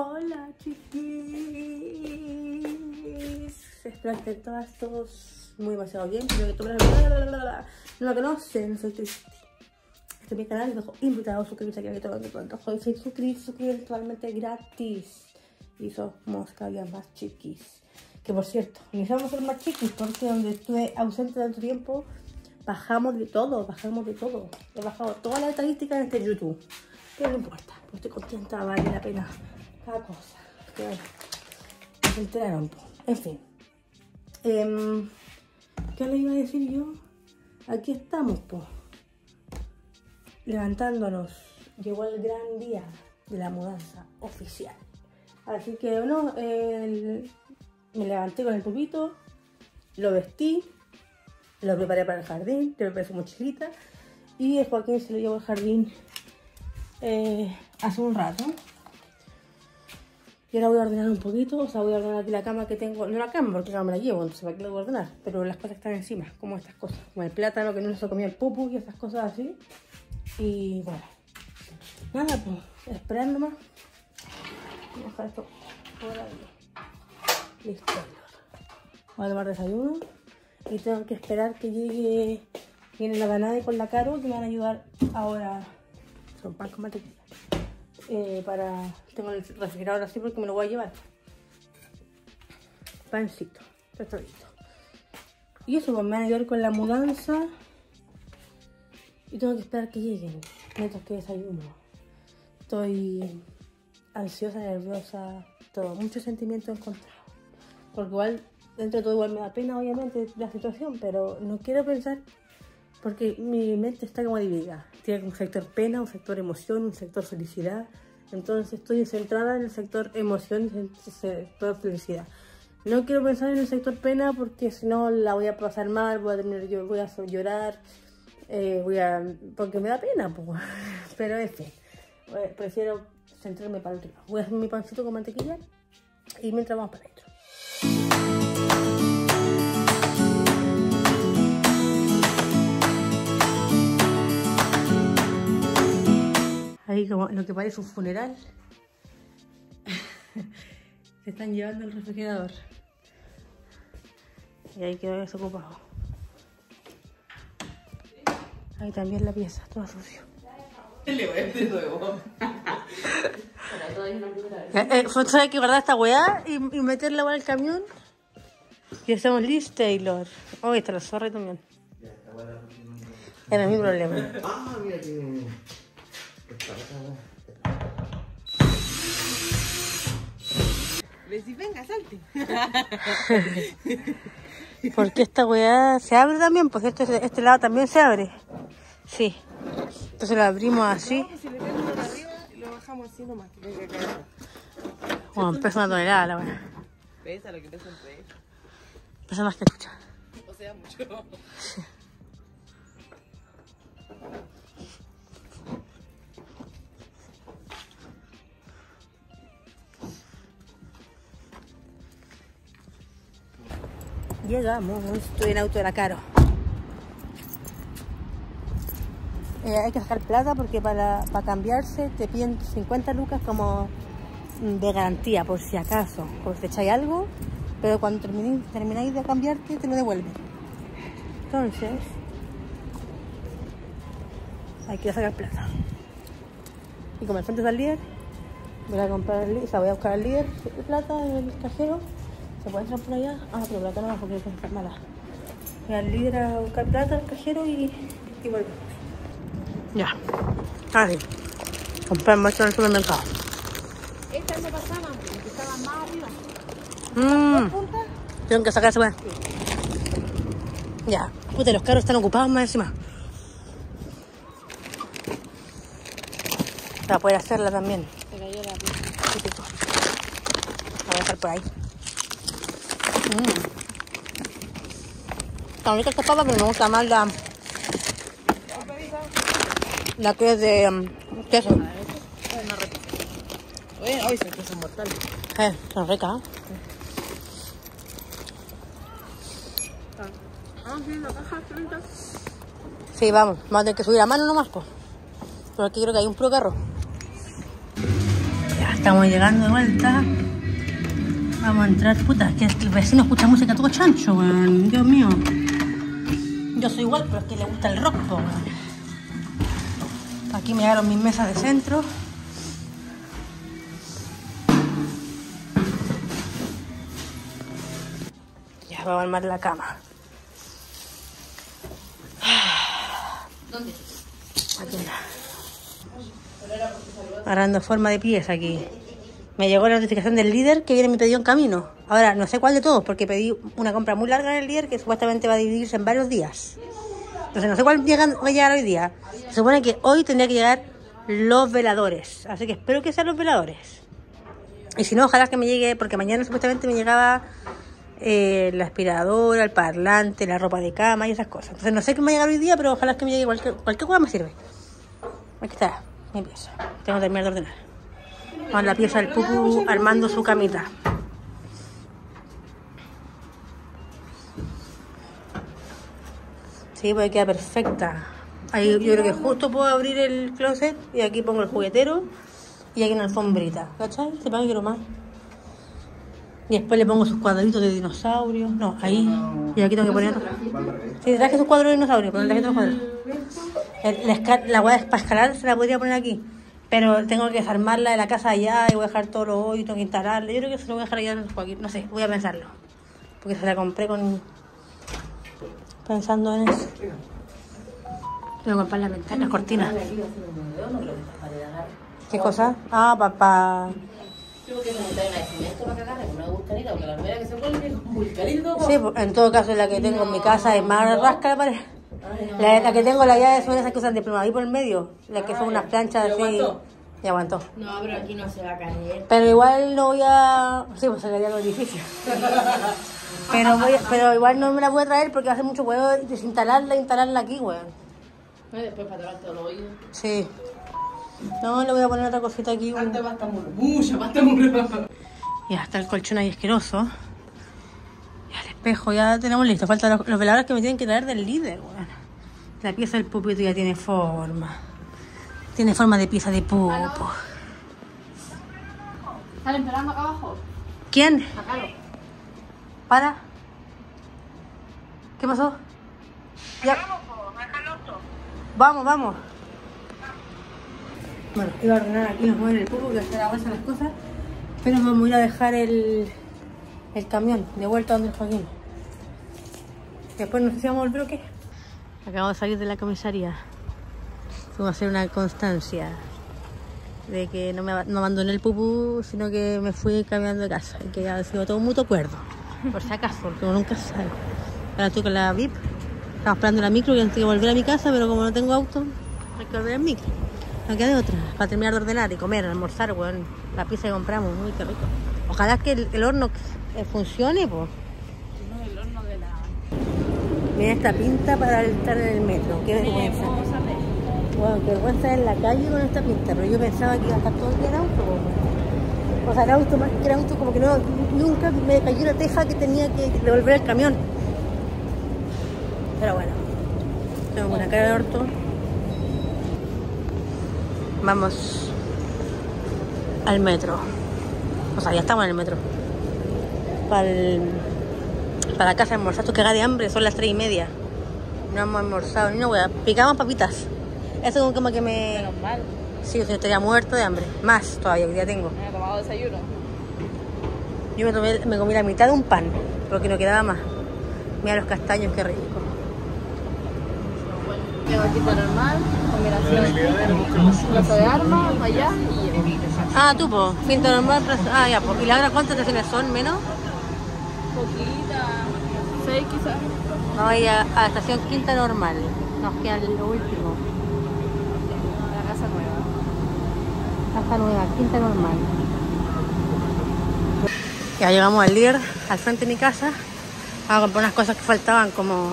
Hola chiquis. Espero que todas, todos muy demasiado bien. No me conocen, soy Cristi. Este es mi canal y dejo invitado a suscribirse aquí a que todo el mundo. Soy suscribir, suscribir totalmente gratis. Y somos cada día más chiquis. Que por cierto, iniciamos ser más chiquis porque donde estuve ausente tanto tiempo, bajamos de todo, bajamos de todo. He bajado todas las estadísticas en este YouTube. Pero no importa, pues estoy contenta, vale la pena cosa. Que bueno, se enteraron. po. En fin. Em, ¿Qué le iba a decir yo? Aquí estamos, pues. Levantándonos. Llegó el gran día de la mudanza oficial. Así que, bueno, el- me levanté con el pupito, lo vestí, lo preparé para el jardín, le preparé su mochilita y el Joaquín se lo llevó al jardín eh, hace un rato. Y ahora voy a ordenar un poquito, o sea, voy a ordenar aquí la cama que tengo, no la cama porque no me la llevo, entonces para qué la voy a ordenar, pero las cosas están encima, como estas cosas, como el plátano que no se comía el pupu y esas cosas así. Y bueno, nada, pues, esperar nomás. Voy a dejar esto por ahí. Listo. Voy a tomar desayuno y tengo que esperar que llegue, viene la ganada con la Caro que me van a ayudar ahora. Son pan con mantequilla. Eh, para, tengo el refrigerador así porque me lo voy a llevar. Pancito, listo. Y eso, pues me van a ayudar con la mudanza. Y tengo que esperar que lleguen mientras que desayuno. Estoy ansiosa, nerviosa, todo, muchos sentimientos encontrados. Porque igual, dentro de todo, igual me da pena, obviamente, la situación, pero no quiero pensar porque mi mente está como dividida. Tiene un sector pena, un sector emoción, un sector felicidad. Entonces estoy centrada en el sector emoción y en el sector felicidad. No quiero pensar en el sector pena porque si no la voy a pasar mal, voy a terminar, yo voy a llorar, eh, voy a, porque me da pena, pues. Pero en fin, eh, prefiero centrarme para el lado. Voy a hacer mi pancito con mantequilla y mientras vamos para adentro. Ahí como lo que parece un funeral. Se están llevando el refrigerador. Y ahí quedó desocupado. Ahí también la pieza, toda sucio. Le voy a decir de nuevo. Eh, eh, ¿Sabes que guardar esta weá y, y meterla en el camión? Y hacemos list Taylor. Oh, está la zorra también. Era mi problema. Ah, mira que. Le decís, venga, salte. Porque esta weá se abre también, pues este, este lado también se abre. Sí. Entonces lo abrimos así. Si le por arriba y lo bajamos así nomás. Bueno, pesa una tonelada la weá. Pesa lo que pesa entre ellos. Pesa más que escucha. O sea, mucho. Llegamos, estoy en auto de la Caro. Eh, hay que sacar plata porque para, para cambiarse te piden 50 lucas como de garantía, por si acaso, por si echáis algo, pero cuando terminéis, termináis de cambiarte te lo devuelven. Entonces, hay que sacar plata. Y como el frente está el líder, voy a comprar el o sea, voy a buscar al líder de plata en el cajero. ¿Se puede entrar por allá? Ah, pero plata no, porque está mala. Voy al líder a buscar plata al cajero y, y vuelvo. Ya. Ahora sí. Compramos esto en el supermercado. Estas no pasaban, porque estaban más arriba. Mmm. Tengo que sacar esa weá. Ya. Puta, los carros están ocupados más encima. Para poder hacerla también. Se cayó. La voy a dejar por ahí. Mm. Está bonita esta papa, pero me gusta más la, la que es de um, queso. Oye, hoy se puso mortal. Eh, son ricas, ¿eh? Ah, sí, la caja 30. Sí, vamos. Vamos a tener que subir a mano nomás, pues. Pero aquí creo que hay un puro carro. Ya, Estamos llegando de vuelta. Vamos a entrar, puta, es que el vecino escucha música todo chancho, weón. Dios mío. Yo soy igual, pero es que le gusta el rock, weón. Aquí me llegaron mis mesas de centro. Ya vamos a armar la cama. ¿Dónde? Aquí. Agarrando forma de pies aquí. Me llegó la notificación del líder que viene mi pedido en camino. Ahora, no sé cuál de todos, porque pedí una compra muy larga en el líder que supuestamente va a dividirse en varios días. Entonces, no sé cuál llegan, va a llegar hoy día. Se supone que hoy tendría que llegar los veladores. Así que espero que sean los veladores. Y si no, ojalá que me llegue, porque mañana supuestamente me llegaba eh, la aspiradora, el parlante, la ropa de cama y esas cosas. Entonces no sé qué me va a llegar hoy día, pero ojalá que me llegue cualquier, cualquier cosa me sirve. Aquí está, mi pieza. Tengo que terminar de ordenar. Con la pieza del pupu armando su camita. Sí, pues queda perfecta. Ahí yo creo que justo puedo abrir el closet y aquí pongo el juguetero y aquí una alfombrita. ¿Cachai? Se para quiero más. Y después le pongo sus cuadritos de dinosaurios. No, ahí. Y aquí tengo que poner. Sí, traje sus cuadros de dinosaurios, pero traje otros cuadros. La, esca- la hueá para escalar se la podría poner aquí. Pero tengo que desarmarla de la casa allá y voy a dejar todos los hoyos, tengo que instalarla. Yo creo que se lo voy a dejar allá en Joaquín. No sé, voy a pensarlo. Porque se la compré con. Pensando en eso. Tengo que comprar las ventanas, las cortinas. ¿Qué cosa? Ah, papá. De. Sí, en todo caso la que tengo en mi casa es más rasca la pared. La, la que tengo la llave son esas que usan de pluma ahí por el medio. Las que son unas planchas ¿Y así. aguantó? Y aguantó. No, pero aquí no se va a caer. Pero igual no voy a. Sí, pues se caería lo difícil. Pero, voy a- pero igual no me la voy a traer porque hace mucho huevo desinstalarla e instalarla aquí, weón. Después para tapar todos los oídos. Sí. No, le voy a poner otra cosita aquí. weón. Tanta pasta muro. Mucha pasta muro. Ya está el colchón ahí asqueroso. Espejo, ya tenemos listo. Faltan los, los veladores que me tienen que traer del líder, weón. La pieza del pupito ya tiene forma. Tiene forma de pieza de pupo. ¿Están esperando acá abajo? ¿Quién? Sacalo. ¿Para? ¿Qué pasó? Ya. Vamos, vamos. Bueno, iba a ordenar aquí los muebles del pupo, que está la bolsa las cosas. Pero vamos a ir a dejar el, el camión de vuelta donde el Joaquín. Después no sé si vamos a volver o qué. Acabo de salir de la comisaría. Fuimos a hacer una constancia de que no me no abandoné el pupú, sino que me fui cambiando de casa y que ha sido todo mutuo acuerdo. Por si acaso, porque uno nunca sabe. Ahora estoy con la VIP, estamos esperando la micro y antes de volver a mi casa, pero como no tengo auto, hay que volver en micro. No queda de otra, para terminar de ordenar y comer, almorzar, weón. La pizza que compramos, muy qué rico. Ojalá que el, el horno eh, funcione, pues. No, el horno de la... Mira esta pinta para estar en el metro, qué vergüenza. Bueno, qué vergüenza en la calle con esta pinta, pero yo pensaba que iba a estar todo el día en auto. weón. O sea, el auto más que el auto, como que no, nunca me cayó la teja que tenía que devolver el camión. Pero bueno, tengo buena cara de orto. Vamos al metro. O sea, ya estamos en el metro. Para para la casa de almorzar. Cagada de hambre, son las tres y media. No hemos almorzado ni una hueá. Picamos papitas. Eso como que me... Menos mal. Sí, o sea, estaría muerto de hambre. Más todavía, que ya tengo. Me he tomado desayuno. Yo me, tomé- me comí la mitad de un pan, porque no quedaba más. Mira los castaños, qué rico. Tengo tipo normal, combinación plaza de armas, allá y Ah, tú, po. Pinta normal, plaza- Ah, ya, po. ¿Y la hora cuántas estaciones son? ¿Menos? poquita, seis quizás. Vamos a ir a, a la estación quinta normal. Nos queda lo último. La casa nueva. Casa nueva, quinta normal. Ya llegamos al líder, al frente de mi casa. A comprar unas cosas que faltaban como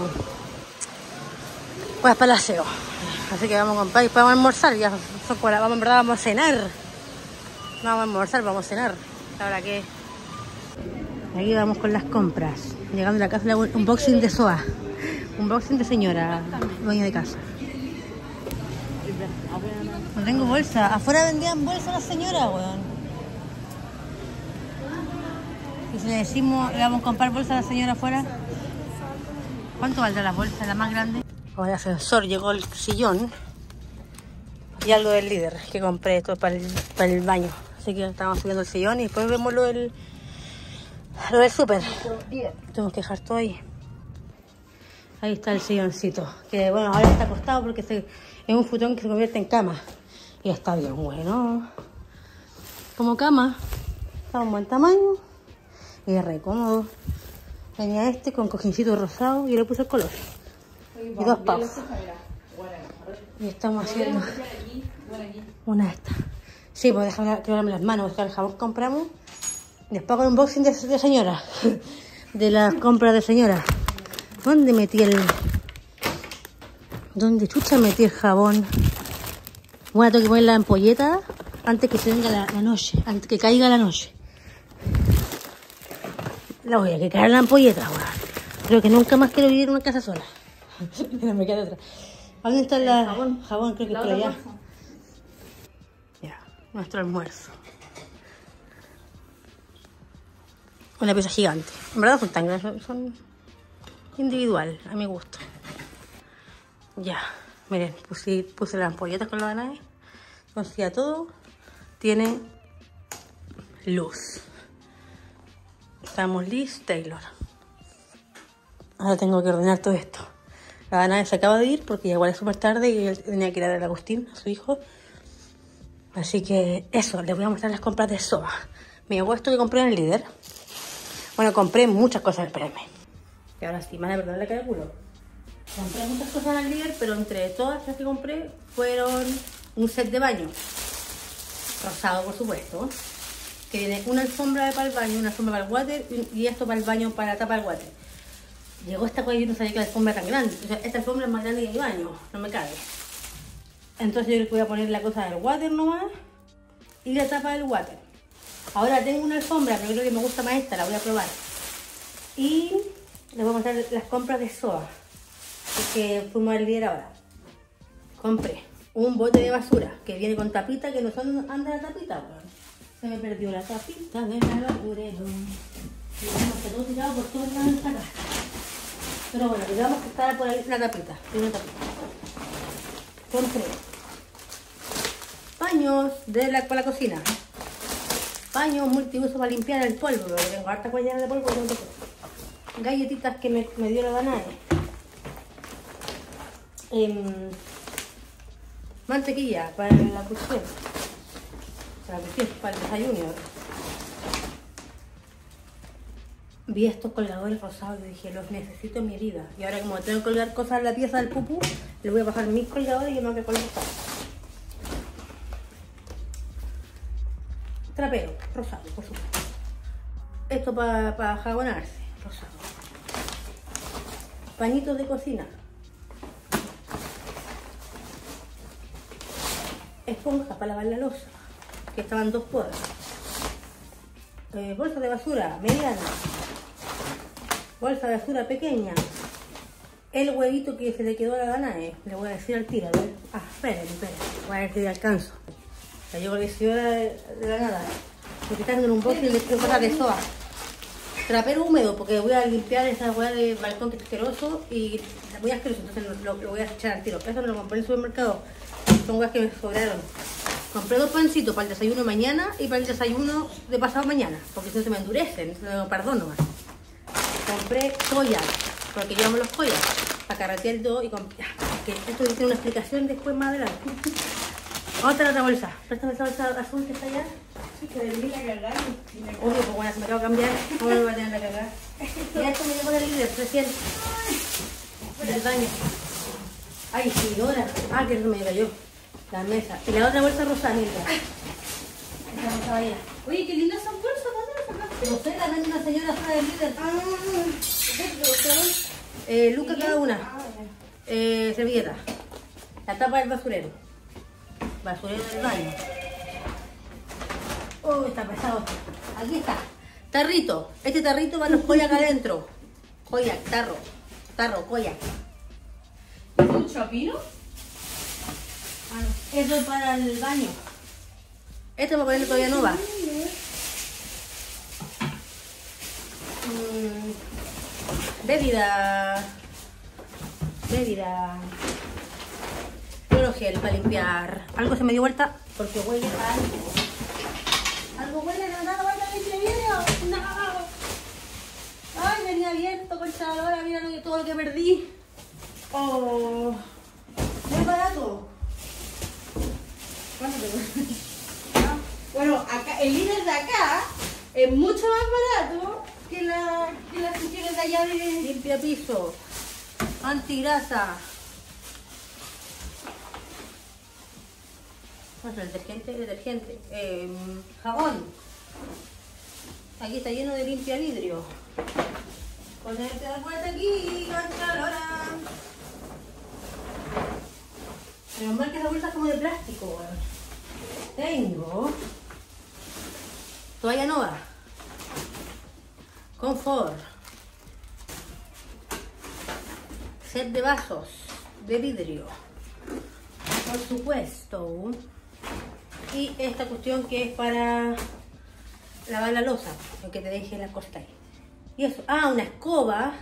pues para el aseo. Así que vamos a después vamos a almorzar. Ya son vamos, en verdad vamos a cenar. No vamos a almorzar, vamos a cenar. Ahora que aquí vamos con las compras. Llegando a la casa, un unboxing de SOA. Unboxing de señora, dueña de casa. No tengo bolsa. Afuera vendían bolsa las señoras, weón. Y si le decimos, le vamos a comprar bolsa a la señora afuera. ¿Cuánto valdrá la bolsa, la más grande? Con el ascensor llegó el sillón y algo del líder que compré esto para el, baño. Así que estamos subiendo el sillón y después vemos lo del, lo del súper. Tenemos que dejar todo ahí. Ahí está el silloncito. Que bueno, ahora está acostado porque es un futón que se convierte en cama. Y está bien bueno. Como cama. Está un buen tamaño. Y es re cómodo. Venía este con cojincito rosado y le puse el color. Y dos pavos. Y estamos haciendo una de estas. Sí, pues déjame lavarme las manos, buscar el jabón que compramos. Después con un unboxing de, de señora. De las compras de señora. ¿Dónde metí el...? ¿Dónde chucha metí el jabón? Bueno, tengo que poner la ampolleta antes que se venga la, la noche, antes que caiga la noche. La voy a que caer la ampolleta, weón. Creo que nunca más quiero vivir en una casa sola. Mira, me queda otra. ¿Dónde está la jabón? Jabón, creo que La por allá. bolsa. Ya, nuestro almuerzo. Una pieza gigante. En verdad son tan grandes, son, individual, a mi gusto. Ya, miren, puse, puse las ampolletas con la banana. Conseguía todo. Tiene luz. Estamos Liz Taylor. Ahora tengo que ordenar todo esto. La banana se acaba de ir porque igual es súper tarde y él tenía que ir a ver a Agustín, a su hijo. Así que eso, les voy a mostrar las compras de Soba. Me llegó esto que compré en el líder. Bueno, compré muchas cosas, espérenme. Y ahora sí, me van a perdonar la cara de culo. Compré muchas cosas en el líder, pero entre todas las que compré fueron un set de baño. Rosado, por supuesto. Que viene una alfombra para el baño, una alfombra para el water y esto para el baño, para tapar el water. Llegó esta cosa y yo no sabía que la alfombra era tan grande. O sea, esta alfombra es más grande que mi baño, no me cabe. Entonces yo le voy a poner la cosa del water nomás y la tapa del water. Ahora tengo una alfombra, pero creo que me gusta más esta, la voy a probar. Y les voy a mostrar las compras de SOA, que fuimos al líder ahora. Compré un bote de basura que viene con tapita, que no son anda la tapita. Se me perdió la tapita de la basurero. Y que todo tirado por todos lados de esta casa. Pero bueno, digamos que estaba por ahí una tapita, una tapita. Compré paños de la, para la cocina. Paños multiuso para limpiar el polvo, tengo harta cuellera de polvo. que- Galletitas que me, me dio la banana. Em, mantequilla para la cocción. Para la cocción, para el desayuno. Vi estos colgadores rosados y dije, los necesito en mi vida. Y ahora como tengo que colgar cosas en la pieza del pupú, le voy a bajar mis colgadores y no a colgar Trapero, rosado, por supuesto. Esto para jabonarse, rosado. Pañitos de cocina. Esponja para lavar la losa, que estaban dos cuadras. Eh, bolsa de basura, mediana. Bolsa de basura pequeña. El huevito que se le quedó a la gana, eh, le voy a decir al tiro, a ver. Ah, espérenme, espérenme. Voy a ver si alcanzo. La llevo que se de, de la nada. Porque está en un bote tengo cosas de soa. Trapero húmedo, porque voy a limpiar esa hueá de balcón que es asqueroso y la voy a asqueroso, entonces lo, lo voy a echar al tiro. Eso lo compré en el supermercado. Son hueás que me sobraron. Compré dos pancitos para el desayuno de mañana y para el desayuno de pasado mañana, porque si no se me endurecen, no perdón nomás. Compré collas, porque yo amo los collas, para carretear todo y compré. Que esto tiene una explicación después más adelante. Otra otra bolsa. Préstame esa bolsa azul que está allá. Que debí la me Obvio, pues bueno, se me acaba de cambiar. ¿Cómo me voy a tener que cagar? Y esto me llegó del líder recién. Del baño. Ay, señora. Ah, que eso me cayó. La mesa. Y la otra bolsa rosa, mira. Esa bolsa ahí. Oye, qué linda esa bolsa, sé, la vende una señora fuera del líder. Ah. Eh, Luca cada una. Eh, servilleta. La tapa del basurero. Basurero del baño. Oh, está pesado. Aquí está. Tarrito. Este tarrito va a los koyak acá adentro. Koyak, tarro. Tarro, koyak. ¿Es un chapino? Ah, no. Eso es para el baño. Este va a ponerle todavía no va. Bebida. Bebida. Cloro gel para limpiar. Algo se me dio vuelta porque huele a algo. Algo huele de nada, vuelta de vidrio. No. Ay, venía abierto, concha de la lora, mira todo lo que perdí. Oh. Muy barato. Ah, Bueno, el líder de acá es mucho más barato que, la, que las cuestiones de allá de limpia piso, antigrasa. ¿Cuál es el detergente? Detergente. Eh, jabón. Aquí está lleno de limpia vidrio. Ponerte la puerta aquí, concha lora. Pero mal que esa bolsa es como de plástico, weón. Tengo toalla nova, confort, set de vasos de vidrio, por supuesto, y esta cuestión que es para lavar la losa, que te deje la costa ahí. Y eso, ah, una escoba,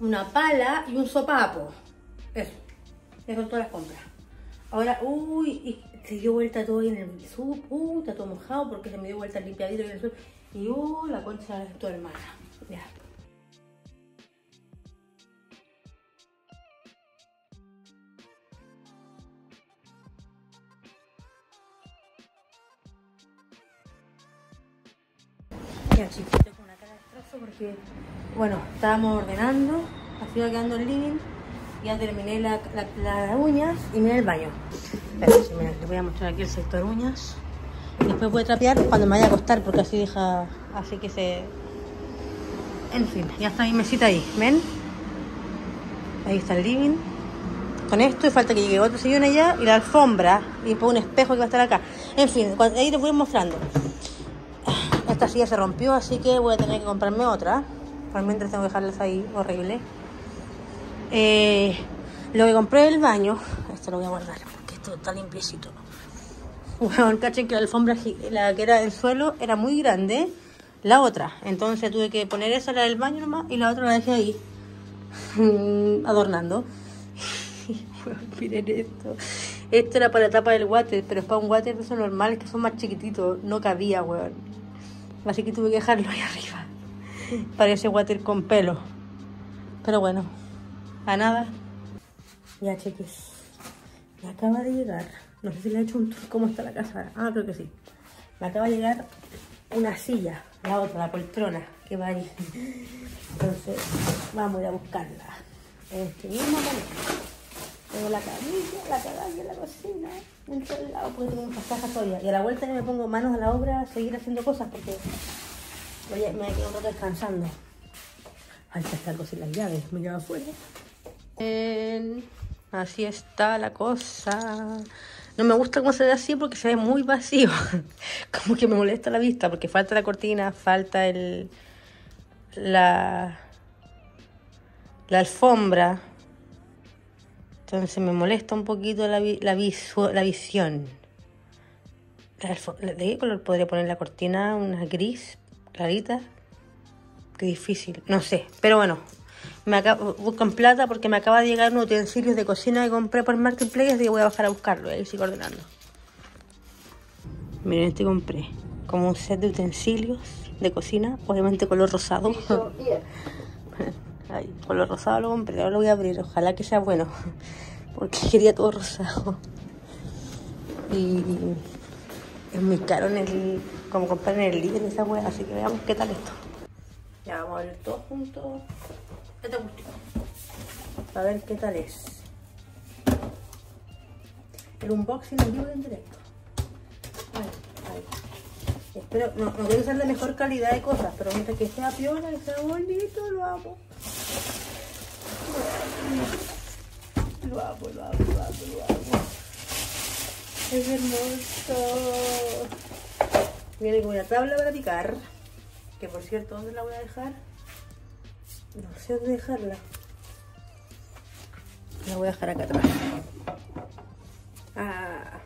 una pala y un sopapo. Eso, eso todas las compras. Ahora, uy, y se dio vuelta todo en el sub, uh, está todo mojado porque se me dio vuelta el limpiadito en el sur. Y uh, la concha de tu hermana. Ya. Ya chicos, una cara de destrozo porque, bueno, estábamos ordenando, así va quedando el living, ya terminé la- la- las uñas y miré el baño. Miren, les voy a mostrar aquí el sector uñas. Después voy a trapear cuando me vaya a acostar porque así deja, así que se... En fin, ya está mi mesita ahí, ¿ven? Ahí está el living. Con esto y falta que llegue otro sillón allá y la alfombra y un espejo que va a estar acá. En fin, ahí les voy mostrando. Esta silla se rompió, así que voy a tener que comprarme otra. Por mientras tengo que dejarlas ahí, horrible. Eh, lo que compré del baño, esto lo voy a guardar porque esto está limpiecito. Bueno, cachen que la alfombra, la que era del suelo, era muy grande. La otra, entonces tuve que poner esa, la del baño nomás, y la otra la dejé ahí, adornando. Miren esto. Esto era para la tapa del water, pero es para un water de esos normales que son más chiquititos. No cabía, weón. Así que tuve que dejarlo ahí arriba. Parece water con pelo. Pero bueno, a nada. Ya, cheques. Me acaba de llegar. No sé si le he hecho un tour cómo está la casa. Ah, creo que sí. Me acaba de llegar una silla. La otra, la poltrona, que va ahí. Entonces, vamos a ir a buscarla. Este mismo. Tengo la camilla, la cabaña, la cocina, en todos lados, porque tengo muchas cajas todavía. Y a la vuelta ya me pongo manos a la obra a seguir haciendo cosas porque oye, me quedo un rato descansando. Falta algo sin las llaves, me quedo afuera. Bien, así está la cosa. No me gusta cómo se ve así porque se ve muy vacío. Como que me molesta la vista porque falta la cortina, falta el la la alfombra. Entonces me molesta un poquito la, la, visu- la visión. ¿De qué color podría poner la cortina? ¿Una gris? ¿Clarita? Qué difícil. No sé. Pero bueno. Me acabo, busco en plata porque me acaba de llegar unos utensilios de cocina que compré por Marketplace así que voy a bajar a buscarlo. Ahí sigo ordenando. Miren, este compré. Como un set de utensilios de cocina. Obviamente color rosado. Ay, color rosado lo compré, ahora lo voy a abrir, ojalá que sea bueno, porque quería todo rosado. Y es muy caro en el, como comprar en el líder esa wea, así que veamos qué tal esto. Ya vamos a abrir todo juntos. A ver qué tal es. El unboxing en vivo en directo. Ay, ay. Espero, no, no quiero usar la mejor calidad de cosas, pero mientras que sea piola y sea bonito, lo amo. Lo amo, lo amo, lo amo, lo amo. Es hermoso. Viene con una tabla para picar. Que por cierto, ¿dónde la voy a dejar? No sé dónde dejarla. La voy a dejar acá atrás. Ah.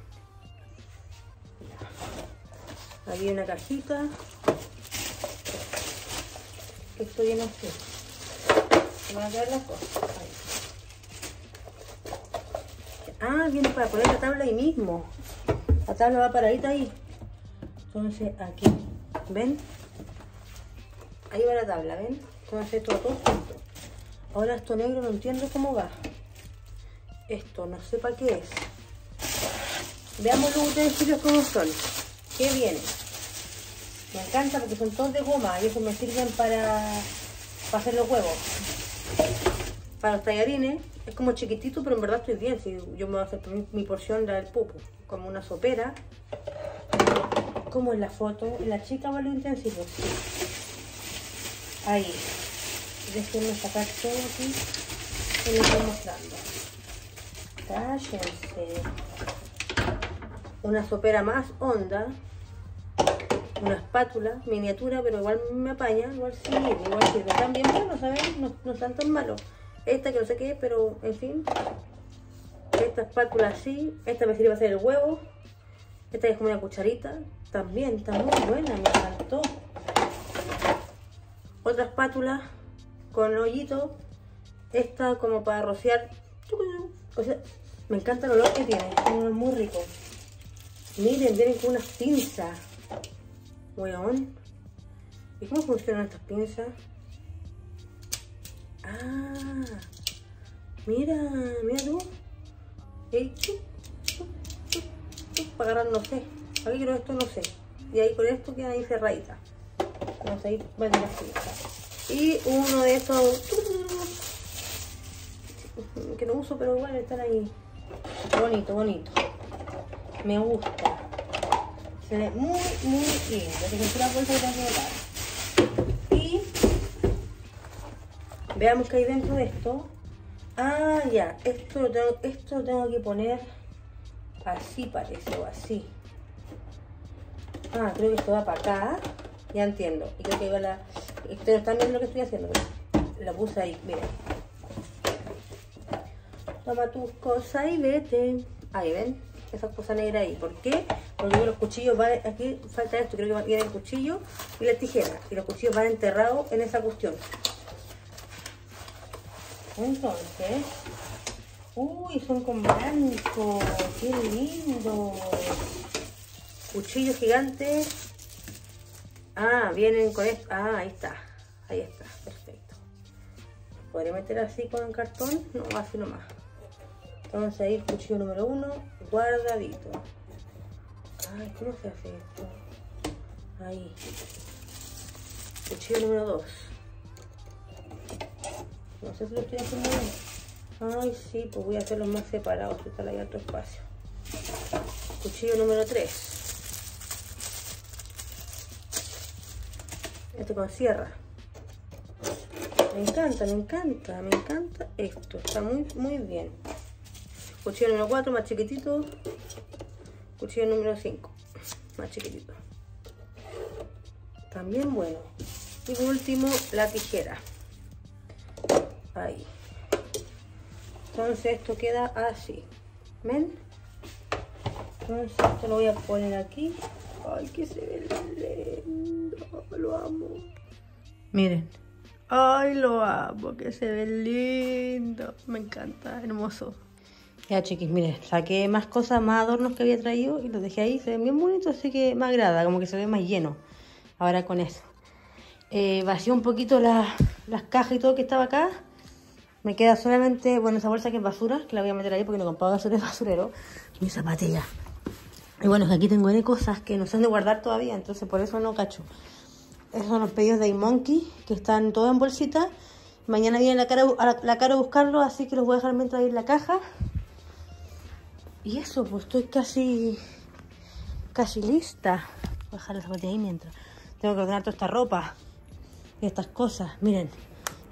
Ya. Había una cajita. Que estoy en así. Se van a quedar las cosas. Ahí. Ah, viene para poner la tabla ahí mismo. La tabla va paradita ahí. Entonces aquí, ¿ven? Ahí va la tabla, ¿ven? Todo junto. Ahora esto negro no entiendo cómo va. Esto no sé para qué es. Veamos los utensilios cómo son. ¿Qué viene? Me encanta porque son todos de goma y eso me sirven para, para hacer los huevos. Para los tallarines es como chiquitito, pero en verdad estoy bien. Si yo me voy a hacer mi, porción del pupo, como una sopera. Como en la foto, la chica va los utensilios. Ahí. Déjenme sacar todo aquí y les voy mostrando. Cállense. Una sopera más honda. Una espátula, miniatura, pero igual me apaña, igual sirve, igual sirve. Están bien ¿saben? No, no están tan malos. Esta que no sé qué pero en fin. Esta espátula así. Esta me sirve para hacer el huevo. Esta es como una cucharita. También está muy buena, me encantó. Otra espátula con hoyito. Esta como para rociar. O sea, me encanta el olor que tiene. Es muy rico. Miren, vienen con unas pinzas. Weón. ¿Y cómo funcionan estas pinzas? Ah, mira, mira tú. Para agarrar, no sé. Aquí quiero esto, no sé. Y ahí con esto queda ahí cerradita. Y uno de estos que no uso, pero igual están ahí. Bonito, bonito. Me gusta. Se ve muy, muy lindo. Te la bolsa que tengo que. Y veamos qué hay dentro de esto. Ah, ya. Esto lo tengo, esto lo tengo que poner así parece, o así. Ah, creo que esto va para acá. Ya entiendo. Y creo que iba la... Ustedes están viendo lo que estoy haciendo. La puse ahí, miren. Toma tus cosas y vete. Ahí, ¿ven? Esa cosa negra ahí. ¿Por qué? Porque los cuchillos van... Aquí falta esto. Creo que viene el cuchillo y la tijera. Y los cuchillos van enterrados en esa cuestión. Entonces... Uy, son con blanco. Qué lindo. Cuchillos gigantes. Ah, vienen con esto. Ah, ahí está. Ahí está. Perfecto. ¿Podría meter así con el cartón? No, así nomás. Entonces ahí el cuchillo número uno, guardadito. Ay, ¿cómo se hace esto? Ahí. Cuchillo número dos. No sé si lo estoy haciendo. Ay, sí, pues voy a hacerlos más separados, si está ahí otro espacio. Cuchillo número 3. Este con sierra. Me encanta, me encanta, me encanta esto. Está muy, muy bien. Cuchillo número 4, más chiquitito. Cuchillo número 5, más chiquitito. También bueno. Y por último, la tijera. Ahí. Entonces esto queda así. ¿Ven? Entonces esto lo voy a poner aquí. Ay, que se ve lindo. Lo amo. Miren. Ay, lo amo. Que se ve lindo. Me encanta. Hermoso. Ya, chiquis, miren. Saqué más cosas, más adornos que había traído y los dejé ahí. Se ven bien bonitos, así que me agrada. Como que se ve más lleno. Ahora con eso. Eh, vació un poquito la, las cajas y todo que estaba acá. Me queda solamente, bueno, esa bolsa que es basura, que la voy a meter ahí porque no comprado basura de basurero. Mi zapatilla. Y bueno, es que aquí tengo N cosas que no sé dónde guardar todavía, entonces por eso no cacho. Esos son los pedidos de iMonkey, que están todos en bolsita. Mañana viene la cara, a la, cara a buscarlo, así que los voy a dejar mientras ahí en la caja. Y eso, pues estoy casi, casi lista. Voy a dejar la zapatilla ahí mientras. Tengo que ordenar toda esta ropa y estas cosas. Miren,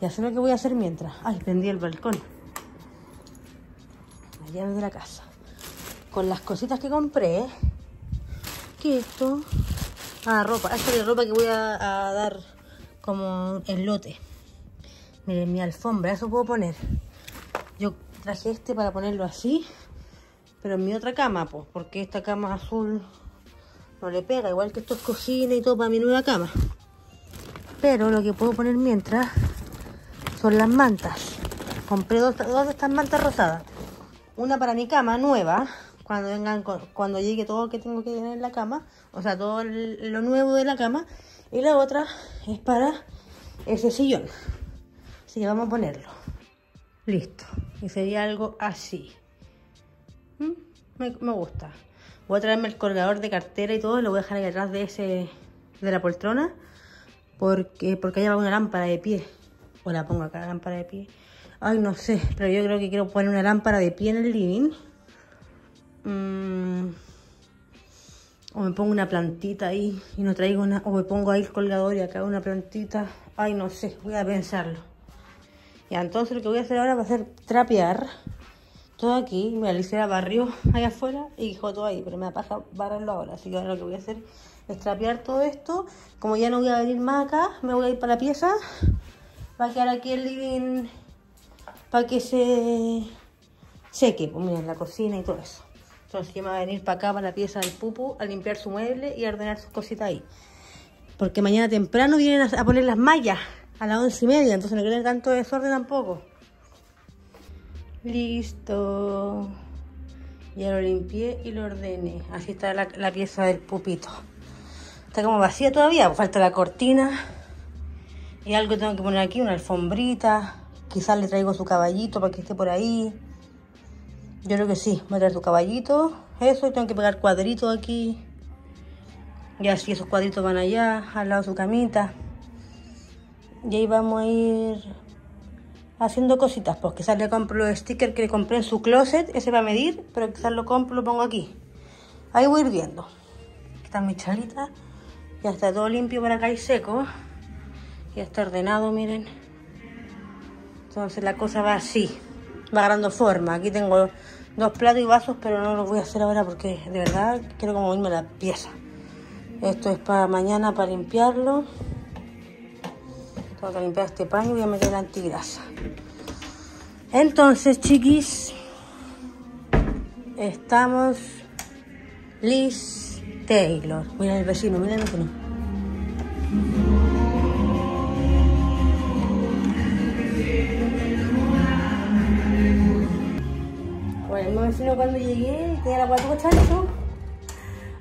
y hacer lo que voy a hacer mientras. Ay, prendí el balcón. La llave de la casa. Con las cositas que compré. ¿Qué es esto? Ah, ropa. Esta es la ropa que voy a, a dar como el lote. Miren, mi alfombra, eso puedo poner. Yo traje este para ponerlo así. Pero en mi otra cama, pues, porque esta cama azul no le pega. Igual que estos cojines y todo para mi nueva cama. Pero lo que puedo poner mientras son las mantas. Compré dos, dos de estas mantas rosadas. Una para mi cama nueva, cuando vengan cuando llegue todo lo que tengo que tener en la cama, o sea, todo lo nuevo de la cama, y la otra es para ese sillón. Así que vamos a ponerlo. Listo. Y sería algo así. ¿Mm? Me, me gusta. Voy a traerme el colgador de cartera y todo, lo voy a dejar ahí atrás de ese de la poltrona, porque porque allá va una lámpara de pie. O la pongo acá, la lámpara de pie. Ay, no sé, pero yo creo que quiero poner una lámpara de pie en el living. Mm, o me pongo una plantita ahí y no traigo una. O me pongo ahí el colgador y acá una plantita. Ay, no sé, voy a pensarlo. Ya, entonces lo que voy a hacer ahora va a ser trapear todo aquí. Me Alicia barrio allá afuera y dejó todo ahí, pero me da paja barrerlo ahora. Así que ahora lo que voy a hacer es trapear todo esto. Como ya no voy a venir más acá, me voy a ir para la pieza. Va a quedar aquí el living para que se seque. Pues miren, la cocina y todo eso. Entonces voy a venir para acá, para la pieza del pupu, a limpiar su mueble y a ordenar sus cositas ahí. Porque mañana temprano vienen a, poner las mallas a las once y media, entonces no quiero tanto desorden tampoco. Listo. Ya lo limpié y lo ordené. Así está la, la pieza del pupito. Está como vacía todavía, pues falta la cortina. Y algo tengo que poner aquí, una alfombrita. Quizás le traigo su caballito para que esté por ahí. Yo creo que sí, voy a su caballito. Eso, y tengo que pegar cuadritos aquí. Y así esos cuadritos van allá, al lado de su camita. Y ahí vamos a ir haciendo cositas. Pues quizás le compro los stickers que le compré en su closet, ese va a medir, pero quizás lo compro lo pongo aquí. Ahí voy a ir viendo. Aquí están mis chalitas. Ya está todo limpio por acá y seco. Ya está ordenado, miren. Entonces la cosa va así, va agarrando forma. Aquí tengo dos platos y vasos, pero no los voy a hacer ahora porque de verdad quiero como irme la pieza. Esto es para mañana para limpiarlo. Tengo que limpiar este paño y voy a meter la antigrasa. Entonces, chiquis, estamos Liz Taylor. Mira el vecino, mira el vecino. Cuando llegué tenía la guatuca chancho.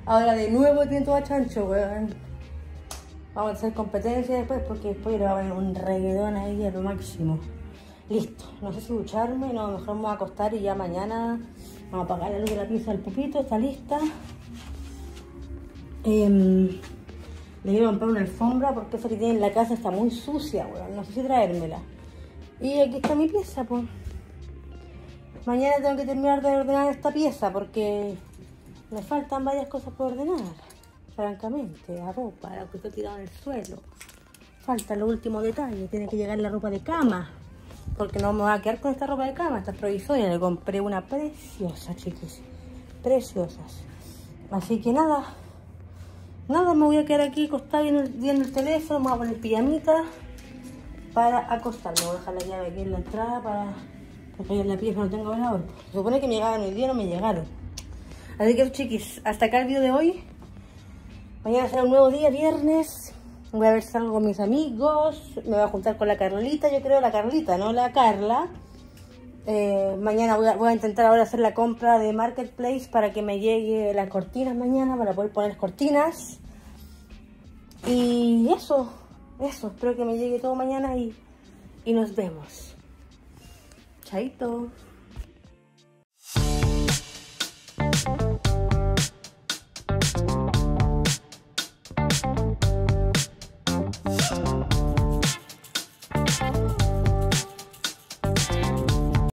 Ahora de nuevo tiene todo chancho, weón. Vamos a hacer competencia después porque después le va a poner un reggaetón ahí a lo máximo. Listo. No sé si ducharme, no, mejor me voy a acostar y ya mañana vamos a apagar la luz de la pieza del pupito, está lista. Em, le quiero comprar una alfombra porque esa que tiene en la casa está muy sucia, weón. No sé si traérmela. Y aquí está mi pieza, pues. Mañana tengo que terminar de ordenar esta pieza porque me faltan varias cosas por ordenar. Francamente, la ropa, la que está tirada en el suelo. Falta los últimos detalles. Tiene que llegar la ropa de cama. Porque no me voy a quedar con esta ropa de cama, esta es provisoria. Le compré una preciosa, chiquis. Preciosas. Así que nada. Nada, me voy a quedar aquí acostada viendo el teléfono. Me voy a poner pijamita para acostarme. Voy a dejar la llave aquí en la entrada para... La pieza no tengo velador. Se supone que me llegaban hoy día, no me llegaron. Así que chiquis, hasta acá el vídeo de hoy. Mañana será un nuevo día, viernes. Voy a ver si salgo con mis amigos. Me voy a juntar con la Carlita, yo creo la Carlita, no la Carla. Eh, mañana voy a, voy a intentar ahora hacer la compra de Marketplace para que me llegue las cortinas mañana, para poder poner cortinas. Y eso, eso. Espero que me llegue todo mañana y, y nos vemos. Chaito.